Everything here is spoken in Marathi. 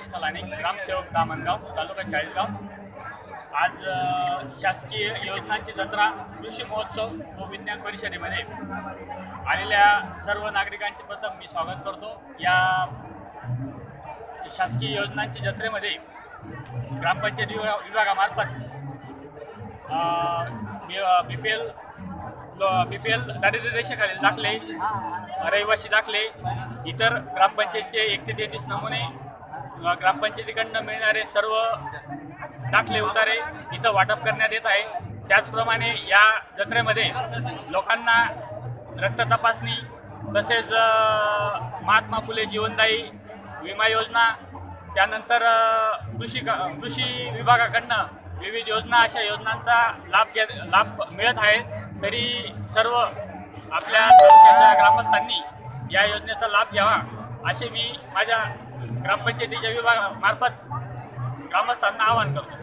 सुरेश खलाने ग्रामसेवक दामणगाव तालुका चाळीसगाव. आज शासकीय योजनांची जत्रा कृषी महोत्सव व विज्ञान परिषदेमध्ये आलेल्या सर्व नागरिकांचे प्रथम मी स्वागत करतो. या शासकीय योजनांची जत्रेमध्ये ग्रामपंचायत विभा विभागामार्फत B P L B P L दारिद्र्य रेषेखालील दाखले रहिवासी दाखले इतर ग्रामपंचायतचे एक ते तेहतीस नमुने ग्रामपंचायतीकडनं मिळणारे सर्व दाखले उतारे इथं वाटप करण्यात येत आहे. त्याचप्रमाणे या जत्रेमध्ये लोकांना रक्त तपासणी तसेच महात्मा फुले जीवनदायी विमा योजना त्यानंतर कृषी कृषी विभागाकडनं विविध योजना अशा योजनांचा लाभ घे लाभ मिळत आहे. तरी सर्व आपल्या ग्रामस्थांनी या योजनेचा लाभ घ्यावा असे मी माझ्या ग्रामपंचायतीच्या विभागामार्फत ग्रामस्थांना आवाहन करतो.